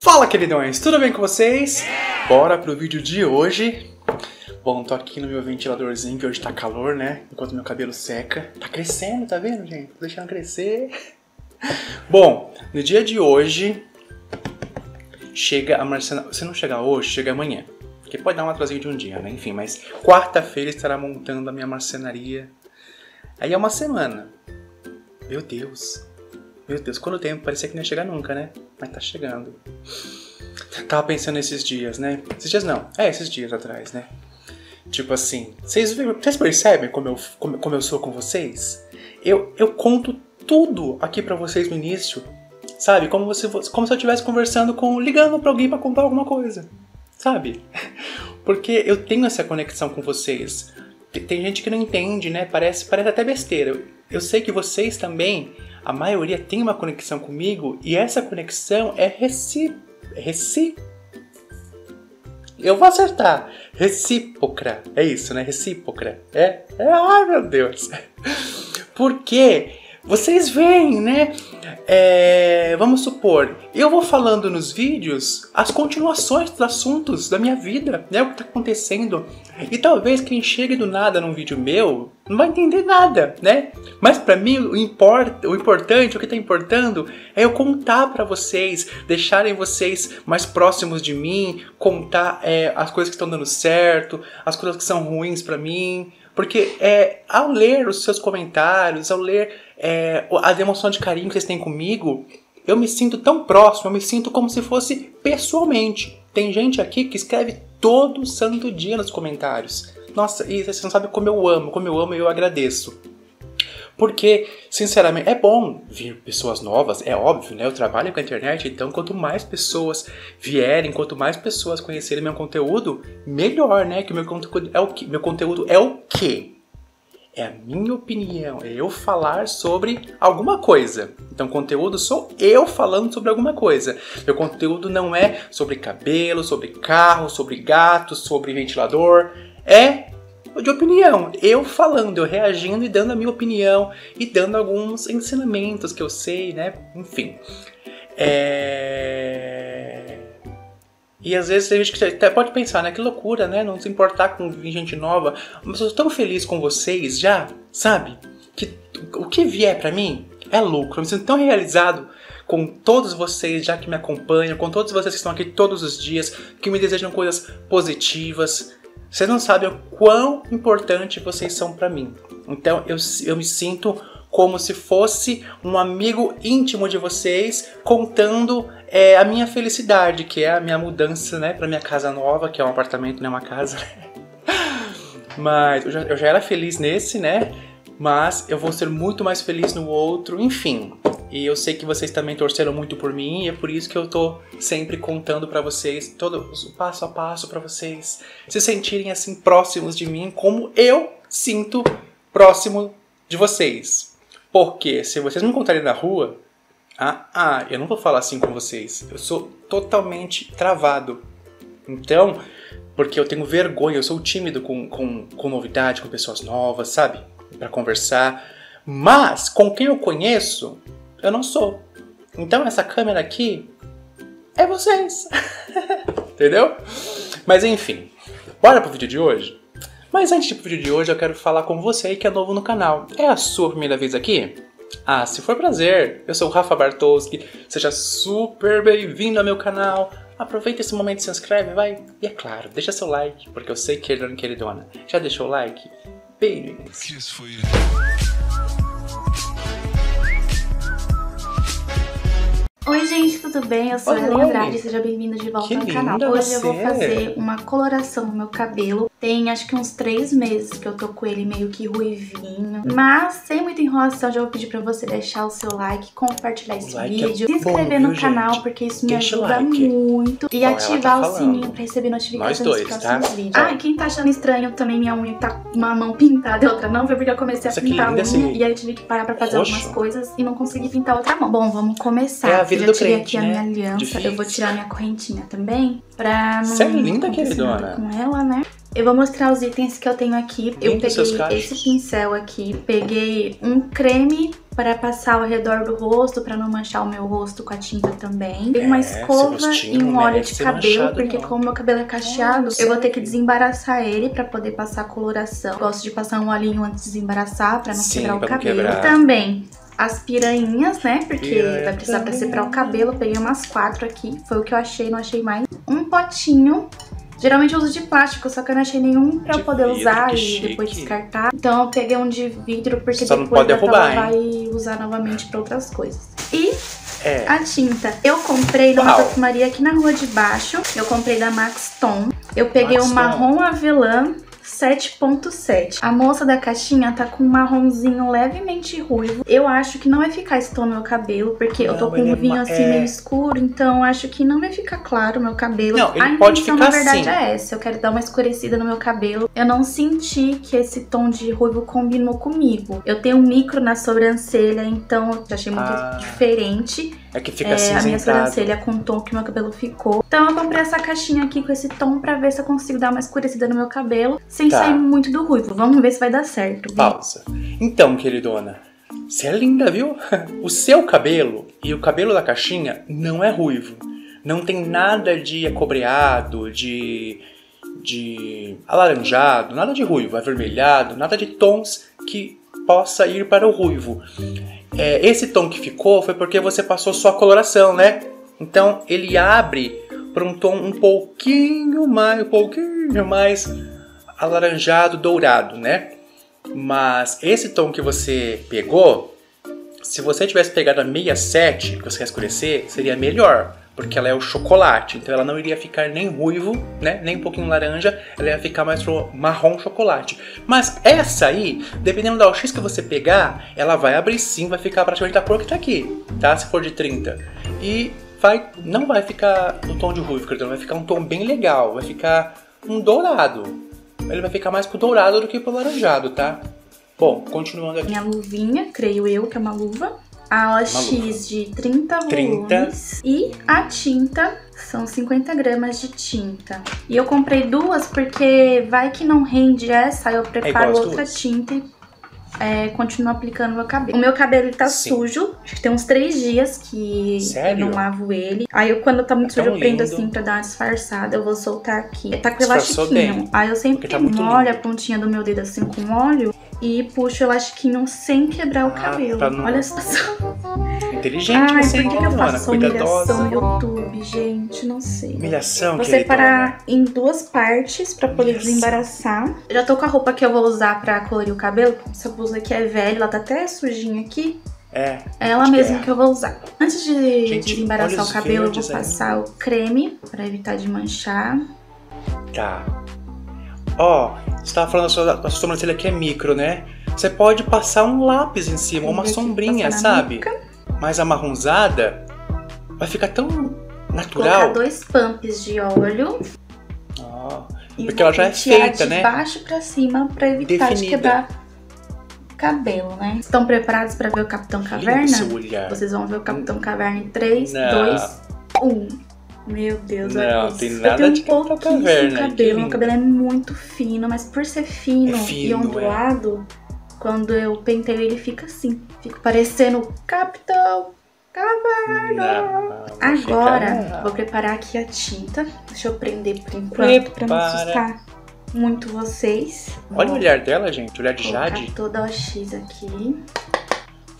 Fala queridões, tudo bem com vocês? Bora pro vídeo de hoje. Bom, tô aqui no meu ventiladorzinho que hoje tá calor, né? Enquanto meu cabelo seca. Tá crescendo, tá vendo, gente? Tô deixando crescer. Bom, no dia de hoje chega a marcenaria. Se não chegar hoje, chega amanhã. Porque pode dar um atrasinho de um dia, né? Enfim, mas quarta-feira estará montando a minha marcenaria. Aí é uma semana. Meu Deus. Meu Deus, quando o tempo parecia que não ia chegar nunca, né? Mas tá chegando. Tava pensando esses dias, né? Esses dias não. É, esses dias atrás, né? Tipo assim, vocês, vocês percebem como eu, como, como eu sou com vocês? Eu, eu conto tudo aqui para vocês no início, sabe? Como, você, como se eu estivesse conversando com. ligando pra alguém para contar alguma coisa, sabe? Porque eu tenho essa conexão com vocês. Tem gente que não entende, né? Parece, parece até besteira. Eu sei que vocês também, a maioria tem uma conexão comigo e essa conexão é reci... reci... Eu vou acertar. Recíproca. É isso, né? Recíproca. É? é? Ai, meu Deus. Porque vocês veem, né? É, vamos supor, eu vou falando nos vídeos as continuações dos assuntos da minha vida, né? O que está acontecendo. E talvez quem chegue do nada num vídeo meu não vai entender nada, né? Mas para mim o, import, o importante, o que está importando é eu contar para vocês, deixarem vocês mais próximos de mim, contar é, as coisas que estão dando certo, as coisas que são ruins para mim, porque é, ao ler os seus comentários, ao ler é, a demonstração de carinho que vocês têm comigo, eu me sinto tão próximo, eu me sinto como se fosse pessoalmente. Tem gente aqui que escreve todo santo dia nos comentários. Nossa, e você não sabe como eu amo, como eu amo e eu agradeço. Porque, sinceramente, é bom vir pessoas novas, é óbvio, né? Eu trabalho com a internet, então quanto mais pessoas vierem, quanto mais pessoas conhecerem meu conteúdo, melhor, né? Que meu conteúdo é o que? Meu conteúdo é o quê? É a minha opinião, é eu falar sobre alguma coisa. Então, conteúdo sou eu falando sobre alguma coisa. Meu conteúdo não é sobre cabelo, sobre carro, sobre gato, sobre ventilador. É de opinião. Eu falando, eu reagindo e dando a minha opinião e dando alguns ensinamentos que eu sei, né? Enfim. É... E às vezes a gente até pode pensar, né? Que loucura, né? Não se importar com gente nova. Mas eu tô tão feliz com vocês já, sabe? Que o que vier para mim é lucro. Eu me sinto tão realizado com todos vocês já que me acompanham, com todos vocês que estão aqui todos os dias, que me desejam coisas positivas, vocês não sabem o quão importante vocês são para mim. Então eu, eu me sinto como se fosse um amigo íntimo de vocês contando é, a minha felicidade, que é a minha mudança né, para minha casa nova, que é um apartamento, não é uma casa. Mas eu já, eu já era feliz nesse, né? Mas eu vou ser muito mais feliz no outro, enfim. E eu sei que vocês também torceram muito por mim e é por isso que eu tô sempre contando para vocês todo o passo a passo para vocês se sentirem assim próximos de mim como eu sinto próximo de vocês. Porque se vocês me encontrarem na rua, ah, ah, eu não vou falar assim com vocês. Eu sou totalmente travado. Então, porque eu tenho vergonha, eu sou tímido com, com, com novidade, com pessoas novas, sabe? Para conversar. Mas com quem eu conheço, eu não sou. Então essa câmera aqui é vocês. Entendeu? Mas enfim, bora pro vídeo de hoje? Mas antes do vídeo de hoje, eu quero falar com você que é novo no canal. É a sua primeira vez aqui? Ah, se for prazer, eu sou o Rafa Bartowski, seja super bem-vindo ao meu canal. Aproveita esse momento e se inscreve, vai. E é claro, deixa seu like, porque eu sei que ele queridona. Já deixou o like? Bem Oi, gente, tudo bem? Eu sou a Ela Andrade, seja bem-vinda de volta que ao canal. Hoje você. eu vou fazer uma coloração no meu cabelo. Tem acho que uns três meses que eu tô com ele meio que ruivinho. Mas, sem muita enrolação, já vou pedir pra você deixar o seu like, compartilhar esse like é vídeo, é se inscrever bom, no viu, canal, gente? porque isso me Deixa ajuda like. muito. E Bom, ativar tá o sininho pra receber notificações dois, dos próximos tá? vídeos. Ah, e quem tá achando estranho também minha unha tá uma mão pintada e outra não, foi porque eu comecei a Essa pintar a unha assim, e aí eu tive que parar pra fazer roxo. algumas coisas e não consegui pintar outra mão. Bom, vamos começar. É a vida eu já tirei crente, aqui né? a minha aliança, Difícil. eu vou tirar minha correntinha também, pra não Você é linda, queridona. com ela, né? Eu vou mostrar os itens que eu tenho aqui. Eu peguei esse pincel aqui, peguei um creme para passar ao redor do rosto, para não manchar o meu rosto com a tinta também. Tem uma É, escova e um óleo de cabelo, porque não. como meu cabelo é cacheado, eu vou ter que desembaraçar ele para poder passar a coloração. Gosto de passar um olhinho antes de desembaraçar para não Sim, quebrar o cabelo. quebrar. Também as piranhas, né? Porque Piranha vai precisar pra separar o cabelo. Eu peguei umas quatro aqui. Foi o que eu achei, não achei mais. Um potinho. Geralmente eu uso de plástico, só que eu não achei nenhum pra eu De poder vidro, usar e depois chique. descartar. Então eu peguei um de vidro, porque Só não depois pode dá pra derrubar, lavar e usar novamente pra outras coisas. E É. a tinta. Eu comprei numa perfumaria aqui na rua de baixo. Eu comprei da Max Tom. Eu peguei Max o Tom. marrom avelã 7.7. A moça da caixinha tá com um marronzinho levemente ruivo. Eu acho que não vai ficar esse tom no meu cabelo, porque eu tô Não, com um é vinho ma- assim é. meio escuro, então eu acho que não vai ficar claro o meu cabelo. Não, ele a pode intenção, ficar na verdade, assim. é essa. Eu quero dar uma escurecida no meu cabelo. Eu não senti que esse tom de ruivo combinou comigo. Eu tenho um micro na sobrancelha, então eu achei muito Ah, diferente. É que fica É, a minha sobrancelha com o tom que meu cabelo ficou. Então eu comprei essa caixinha aqui com esse tom pra ver se eu consigo dar uma escurecida no meu cabelo sem Tá. sair muito do ruivo. Vamos ver se vai dar certo. Pausa. Então, queridona, você é linda, viu? O seu cabelo e o cabelo da caixinha não é ruivo. Não tem nada de acobreado, de, de alaranjado, nada de ruivo, avermelhado, nada de tons que possa ir para o ruivo. É, esse tom que ficou foi porque você passou só a coloração, né? Então ele abre para um tom um pouquinho mais, um pouquinho mais alaranjado, dourado, né? Mas esse tom que você pegou, se você tivesse pegado a 67, que você quer escurecer, seria melhor. Porque ela é o chocolate, então ela não iria ficar nem ruivo, né? Nem um pouquinho laranja, ela ia ficar mais pro marrom chocolate. Mas essa aí, dependendo da OX que você pegar, ela vai abrir sim, vai ficar praticamente a cor que tá aqui, tá? Se for de 30. E vai, não vai ficar no tom de ruivo, vai ficar um tom bem legal, vai ficar um dourado. Ele vai ficar mais pro dourado do que pro laranjado, tá? Bom, continuando aqui. Minha luvinha, creio eu que é uma luva. A OX luva. de 30 30. volumes. E a tinta são 50 gramas de tinta. E eu comprei duas porque vai que não rende essa, eu preparo É igual as outra tinta e é, continuo aplicando meu cabelo. O meu cabelo ele tá Sim. sujo, acho que tem uns três dias que Sério? eu não lavo ele. Aí eu, quando tá muito É sujo, eu prendo lindo. assim pra dar uma disfarçada. Eu vou soltar aqui. Tá com Disfarçou elastiquinho. bem, Aí eu sempre tá molho a pontinha do meu dedo assim com óleo e puxo o elastiquinho sem quebrar o Ah, cabelo. pra não- Olha situação. Inteligente Ai, você, por que, que eu Luana, faço humilhação no YouTube, gente? Não sei. Humilhação, Vou separar em duas partes pra poder Humilhação. desembaraçar. Eu já tô com a roupa que eu vou usar pra colorir o cabelo. Essa blusa aqui é velha, ela tá até sujinha aqui. É, É ela mesma é. que eu vou usar. Antes de Gente, desembaraçar o cabelo, eu vou passar o creme pra evitar de manchar. tá. Ó, você tava falando da sua, da sua sobrancelha que é micro, né? Você pode passar um lápis em cima, ou uma sombrinha, sabe? nuca. Mas amarronzada vai ficar tão Colocar natural. dois pumps de óleo. E Porque ela já é feita, de né? baixo pra cima pra evitar de Definida. quebrar o cabelo, né? Estão preparados pra ver o Capitão lindo Caverna? olhar. Vocês vão ver o Capitão Caverna em 3, Não. 2, 1. Meu Deus, Não, olha tem isso. nada eu tenho de Capitão pouquíssimo Caverna, cabelo. Meu lindo. cabelo é muito fino, mas por ser fino, É e fino, ondulado, quando eu penteio ele fica assim. Fica parecendo o Capitão Não, Agora, vou preparar aqui a tinta. Deixa eu prender por enquanto pra não assustar muito vocês. Olha o Vou olhar dela, gente. O olhar de Jade. toda a OX aqui.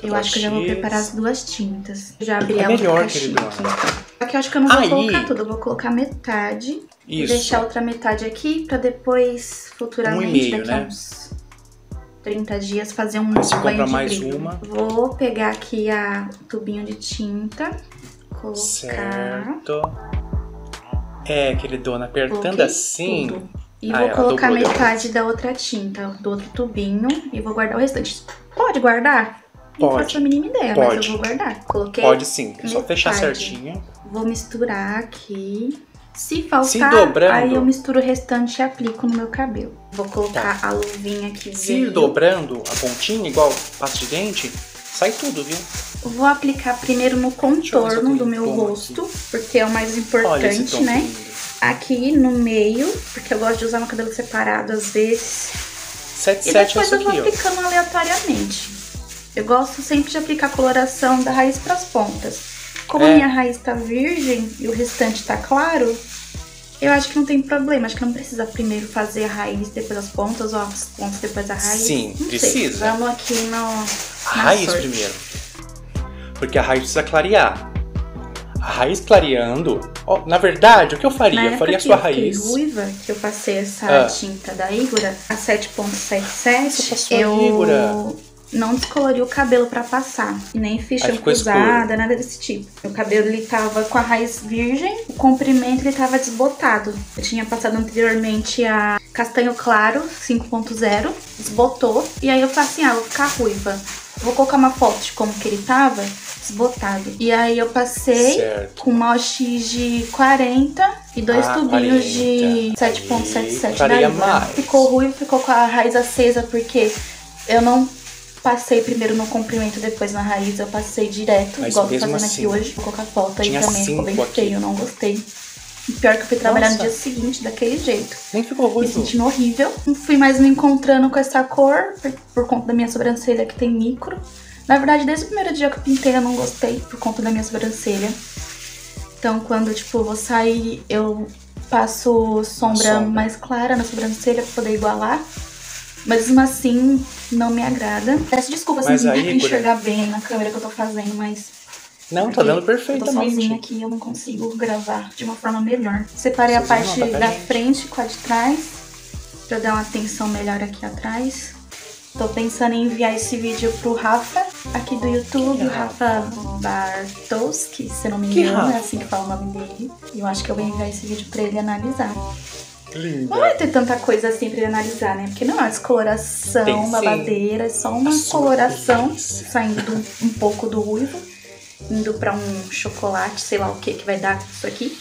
Eu acho que eu já vou preparar as duas tintas. Já abri É a outra melhor, queridona. aqui. Eu acho que eu não vou Aí- colocar tudo, eu vou colocar metade. E Isso. deixar a outra metade aqui pra depois, futuramente, Um e meio, daqui a né? uns 30 dias, fazer um você banho compra de mais brilho. uma. Vou pegar aqui a tubinho de tinta, colocar... Certo. É, queridona, apertando Coloquei assim. tudo. E Ah, vou ela colocar metade da outra tinta, do outro tubinho, e vou guardar o restante. Pode guardar? Não Pode. faço a mínima ideia, mas Pode. eu vou guardar. Coloquei, Pode sim. É só fechar certinho. vou misturar aqui. Se faltar, Se dobrando. aí eu misturo o restante e aplico no meu cabelo. Vou colocar a luvinha aqui Se veio. dobrando a pontinha, igual pasta de dente, sai tudo, viu? Vou aplicar primeiro no contorno do meu rosto, porque é o mais importante, né? lindo. Aqui no meio, porque eu gosto de usar meu cabelo separado às vezes. E 77 é depois eu vou aqui, ó. aplicando aleatoriamente. Eu gosto sempre de aplicar a coloração da raiz para as pontas. Como É. a minha raiz tá virgem e o restante tá claro, eu acho que não tem problema. Acho que não precisa primeiro fazer a raiz, depois as pontas, ou as pontas, depois a raiz. Sim, Não sei. precisa. Vamos aqui no. A na raiz sorte. primeiro. Porque a raiz precisa clarear. A raiz clareando. ó, na verdade, o que eu faria? Na Eu faria a sua raiz. ruiva, que eu passei essa Ah. tinta da Igora, a Você 7.77, passou a eu Igora? Não descolori o cabelo pra passar. E nem fiz ficou champuzada, nada desse tipo. Meu cabelo ele tava com a raiz virgem, o comprimento ele tava desbotado. Eu tinha passado anteriormente a castanho claro 5.0, desbotou. E aí eu falei assim, ah, vou ficar ruiva. Vou colocar uma foto de como que ele tava, desbotado. E aí eu passei Certo. com uma OX de 40 e dois Ah, tubinhos 40. de 7.77 Aí da. Ficou ruim, ficou com a raiz acesa porque eu não passei primeiro no comprimento, depois na raiz, eu passei direto, Mas igual tô fazendo assim, aqui hoje. Vou colocar foto aí também, ficou bem aqui. feio, não gostei. E pior que eu fui trabalhar Nossa. no dia seguinte, daquele jeito. Nem ficou Me ruivo. sentindo horrível. Não fui mais me encontrando com essa cor por, por conta da minha sobrancelha que tem micro. Na verdade, desde o primeiro dia que eu pintei, eu não gostei por conta da minha sobrancelha. Então, quando, tipo, eu vou sair, eu passo sombra, sombra. mais clara na sobrancelha pra poder igualar. Mas mesmo assim, não me agrada. Peço desculpa se Mas não enxergar bem na câmera que eu tô fazendo, mas Não, tá dando eu tô sozinha perfeitamente. aqui, eu não consigo gravar de uma forma melhor. Separei a parte não, tá da frente com a de trás, pra dar uma atenção melhor aqui atrás. Tô pensando em enviar esse vídeo pro Rafa, aqui do YouTube, o Rafa Bartowski, se não me engano, é assim que fala o nome dele. E eu acho que eu vou enviar esse vídeo pra ele analisar. Linda. Não vai ter tanta coisa assim pra ele analisar, né? Porque não é uma descoloração, Tem babadeira, é só uma A coloração saindo do- um pouco do ruivo, indo pra um chocolate, sei lá o que que vai dar isso aqui.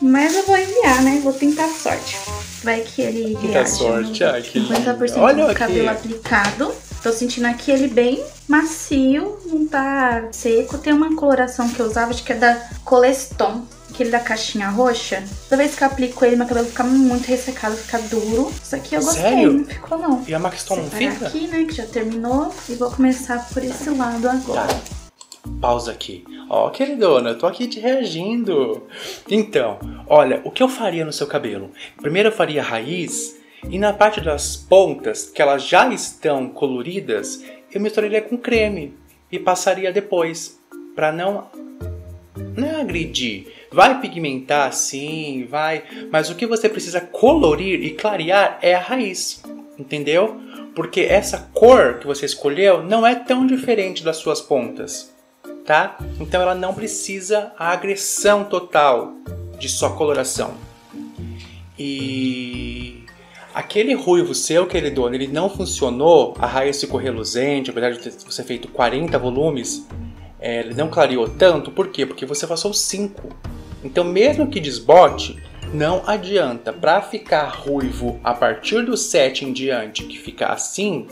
Mas eu vou enviar, né? Vou tentar a sorte. Vai que ele reage. sorte, ai, que 50% lindo. Olha do aqui. cabelo aplicado. Tô sentindo aqui ele bem macio, não tá seco. Tem uma coloração que eu usava, acho que é da Coleston, aquele da caixinha roxa. Toda vez que eu aplico ele, meu cabelo fica muito ressecado, fica duro. Isso aqui eu gostei, Sério? não ficou não. E a Maxton não fica? aqui, né, que já terminou. E vou começar por esse lado agora. Tá. Pausa aqui. Ó, queridona, eu tô aqui te reagindo. Então, olha, o que eu faria no seu cabelo? Primeiro eu faria a raiz e na parte das pontas, que elas já estão coloridas, eu misturaria com creme e passaria depois, pra não não agredir. Vai pigmentar sim, vai, mas o que você precisa colorir e clarear é a raiz, entendeu? Porque essa cor que você escolheu não é tão diferente das suas pontas, tá? Então ela não precisa a agressão total de só coloração. E aquele ruivo seu, queridona, ele não funcionou, a raiz ficou reluzente, apesar de você feito 40 volumes, é, ele não clareou tanto, por quê? Porque você passou 5. Então, mesmo que desbote, não adianta. Para ficar ruivo a partir do 7 em diante, que ficar assim,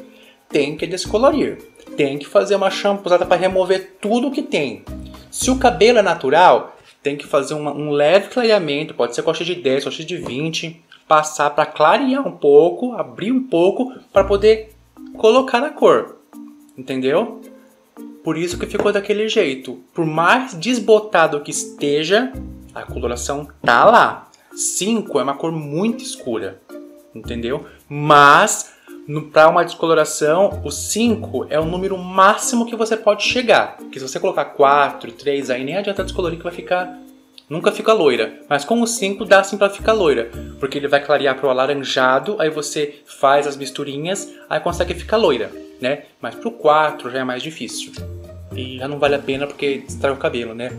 tem que descolorir. Tem que fazer uma shampuzada para remover tudo que tem. Se o cabelo é natural, tem que fazer uma- um leve clareamento, pode ser coxa de 10, coxa de 20, passar para clarear um pouco, abrir um pouco para poder colocar na cor. Entendeu? Por isso que ficou daquele jeito. Por mais desbotado que esteja, a coloração tá lá. 5 é uma cor muito escura, entendeu? Mas para uma descoloração, o 5 é o número máximo que você pode chegar. Porque se você colocar 4, 3 aí nem adianta descolorir que vai ficar nunca fica loira. Mas com o 5 dá sim para ficar loira, porque ele vai clarear pro alaranjado, aí você faz as misturinhas, aí consegue ficar loira, né? Mas pro 4 já é mais difícil. E já não vale a pena porque distrai o cabelo, né?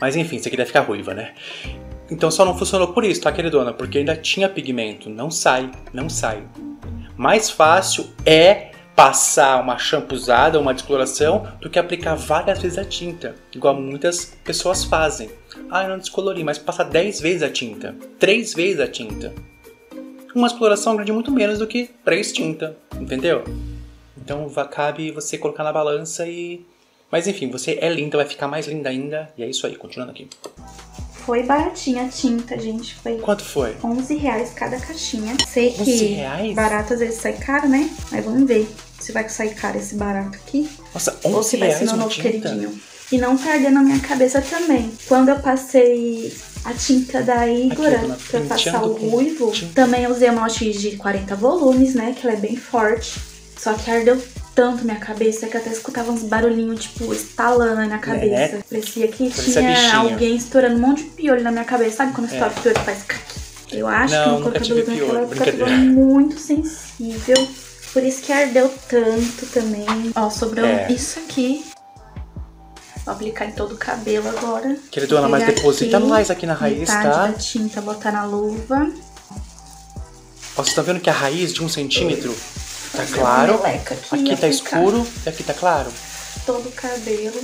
Mas enfim, você queria ficar ruiva, né? Então só não funcionou por isso, tá, queridona? Porque ainda tinha pigmento. Não sai, não sai. Mais fácil é passar uma champuzada, uma descoloração, do que aplicar várias vezes a tinta, igual muitas pessoas fazem. Ah, eu não descolori, mas passa 10 vezes a tinta, 3 vezes a tinta. Uma descoloração agride muito menos do que 3 tinta, entendeu? Então cabe você colocar na balança e. Mas enfim, você é linda, vai ficar mais linda ainda. E é isso aí, continuando aqui. Foi baratinha a tinta, gente. Foi Quanto foi? 11 reais cada caixinha. Sei 11 que reais? barato às vezes sai caro, né? Mas vamos ver. se vai sair caro esse barato aqui. Nossa, 11 ou se vai ser reais meu novo tinta? queridinho. E não tá ardendo a minha cabeça também. Quando eu passei a tinta da Igora pra passar o ruivo, também usei uma OX de 40 volumes, né? Que ela é bem forte. Só que ardeu tanto minha cabeça que até escutava uns barulhinhos, tipo, estalando na cabeça. né? Parecia que Parecia tinha bichinho. alguém estourando um monte de piolho na minha cabeça. Sabe quando estoura É. piolho faz cac? Eu acho Não, que meu corpo cabeludo naquela época muito sensível. Por isso que ardeu tanto também. Ó, sobrou É. isso aqui. Vou aplicar em todo o cabelo agora. Queridona, mas deposita mais aqui na raiz, tá? da tinta, botar na luva. Ó, você tá vendo que a raiz de um centímetro tá claro. aqui, Aqui tá escuro e aqui tá claro. Todo o cabelo.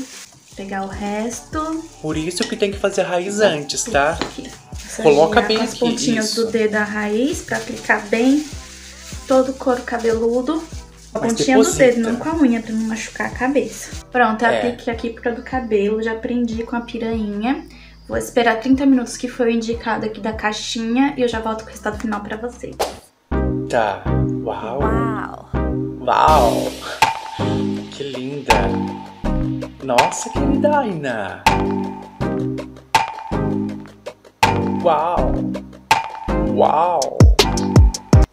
Pegar o resto. Por isso que tem que fazer a raiz antes, tá? Aqui. Coloca bem com as aqui, pontinhas isso. do dedo da raiz pra aplicar bem todo o couro cabeludo. A Mas pontinha do deposita. dedo, não com a unha, pra não machucar a cabeça. Pronto, eu É. apliquei aqui pro do cabelo, já prendi com a pirainha. Vou esperar 30 minutos que foi o indicado aqui da caixinha e eu já volto com o resultado final pra vocês. Tá. Uau. Wow. Uau. Que linda. Nossa, que linda, Aina. Uau. Uau.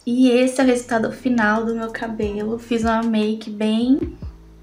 E esse é o resultado final do meu cabelo. Fiz uma make bem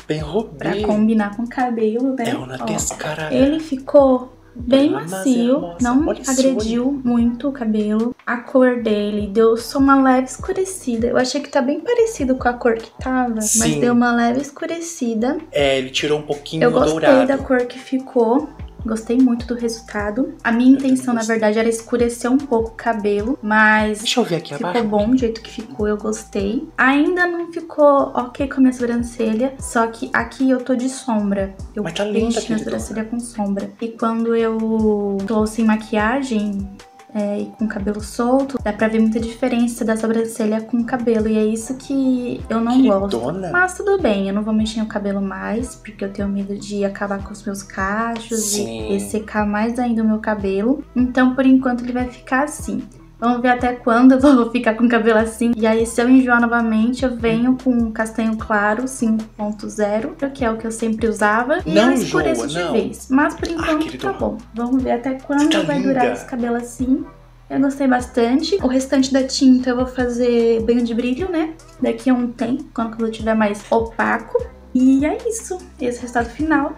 Bem pra rubi. combinar com o cabelo, né? É uma descarada. Ele ficou bem Mas é macio, não agrediu muito o cabelo. A cor dele deu só uma leve escurecida. Eu achei que tá bem parecido com a cor que tava, mas Sim. deu uma leve escurecida. É, ele tirou um pouquinho Eu gostei dourado. da cor que ficou. Gostei muito do resultado. A minha intenção, na verdade, era escurecer um pouco o cabelo, mas Deixa eu ver aqui Ficou abaixo. bom do jeito que ficou, eu gostei. Ainda não ficou ok com a minha sobrancelha, só que aqui eu tô de sombra. Eu Mas tá linda, minha sobrancelha com sombra. E quando eu tô sem maquiagem é, e com o cabelo solto, dá pra ver muita diferença da sobrancelha com o cabelo. E é isso que eu não gosto. Queridona. Mas tudo bem, eu não vou mexer no cabelo mais, porque eu tenho medo de acabar com os meus cachos Sim. e ressecar mais ainda o meu cabelo. Então, por enquanto, ele vai ficar assim. Vamos ver até quando eu vou ficar com o cabelo assim. E aí, se eu enjoar novamente, eu venho com um castanho claro 5.0, que é o que eu sempre usava. E Não eu escureço enjoa, de não. vez. Mas por enquanto queridona. tá bom. Vamos ver até quando tá vai durar linda. esse cabelo assim. Eu gostei bastante. O restante da tinta eu vou fazer banho de brilho, né? Daqui a um tempo, quando o cabelo estiver mais opaco. E é isso. Esse é o resultado final.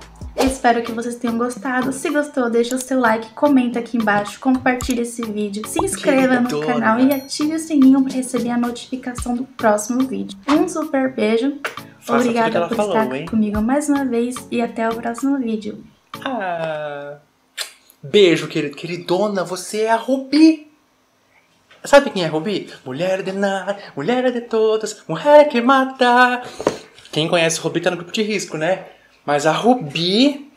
Espero que vocês tenham gostado. Se gostou, deixa o seu like, comenta aqui embaixo, compartilha esse vídeo, se inscreva no canal e ative o sininho para receber a notificação do próximo vídeo. Um super beijo. Faça Obrigada por falou, estar hein? comigo mais uma vez e até o próximo vídeo. Ah. Beijo, querido. Queridona, você é a Rubi. Sabe quem é Rubi? Mulher de nada, mulher de todas, mulher que mata. Quem conhece Rubi tá no grupo de risco, né? Mas a Rubi,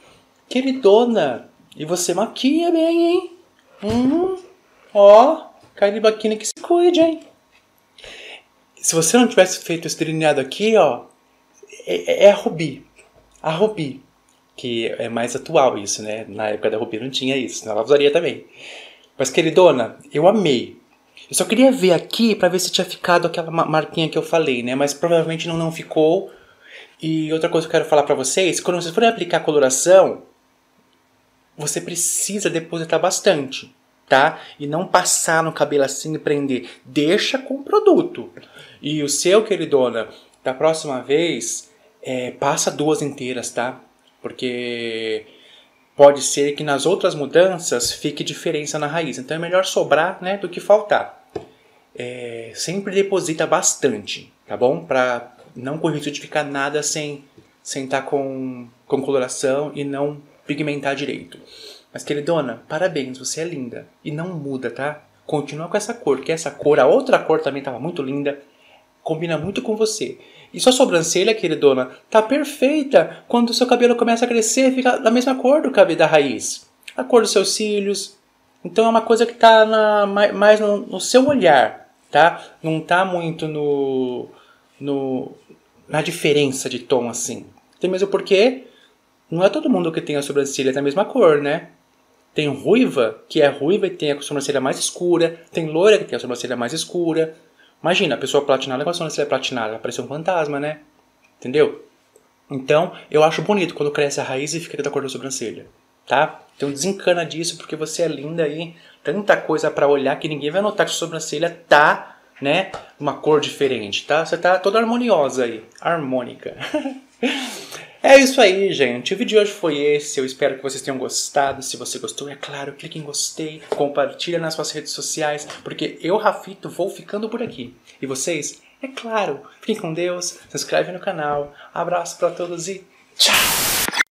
queridona, e você maquia bem, hein? Hum, ó, Kylie Baquina que se cuide, hein? Se você não tivesse feito esse delineado aqui, ó, é, é a Rubi. A Rubi que é mais atual isso, né? Na época da Rubi não tinha isso, senão ela usaria também. Mas, queridona, eu amei. Eu só queria ver aqui pra ver se tinha ficado aquela ma- marquinha que eu falei, né? Mas provavelmente não, não ficou. E outra coisa que eu quero falar pra vocês, quando vocês forem aplicar coloração, você precisa depositar bastante, tá? E não passar no cabelo assim e prender. Deixa com o produto. E o seu, queridona, da próxima vez, é, passa duas inteiras, tá? Porque pode ser que nas outras mudanças fique diferença na raiz. Então é melhor sobrar, né, do que faltar. É, sempre deposita bastante, tá bom? Pra não correr risco de ficar nada sem sem estar com, com coloração e não pigmentar direito. Mas queridona, parabéns, você é linda. E não muda, tá? Continua com essa cor, que essa cor, a outra cor também estava muito linda. Combina muito com você. E sua sobrancelha, queridona, tá perfeita quando o seu cabelo começa a crescer fica da mesma cor do cabelo da raiz. A cor dos seus cílios. Então é uma coisa que tá na, mai- mais no, no seu olhar, tá? Não tá muito no, no na diferença de tom assim. Tem mesmo porque não é todo mundo que tem a sobrancelha da mesma cor, né? Tem ruiva, que é ruiva e tem a sobrancelha mais escura. Tem loira, que tem a sobrancelha mais escura. Imagina, a pessoa platinada com a sobrancelha platinada, vai parecer um fantasma, né? Entendeu? Então, eu acho bonito quando cresce a raiz e fica da cor da sobrancelha, tá? Então desencana disso porque você é linda aí, tanta coisa para olhar que ninguém vai notar que sua sobrancelha tá, né, uma cor diferente, tá? Você tá toda harmoniosa aí, harmônica. É isso aí, gente. O vídeo de hoje foi esse. Eu espero que vocês tenham gostado. Se você gostou, é claro, clique em gostei, compartilha nas suas redes sociais, porque eu, Rafito, vou ficando por aqui. E vocês, é claro, fiquem com Deus, se inscreve no canal. Abraço para todos e tchau!